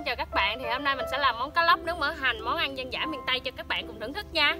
xin chào các bạn, thì hôm nay mình sẽ làm món cá lóc nướng mỡ hành, món ăn dân dã miền Tây cho các bạn cùng thưởng thức nha.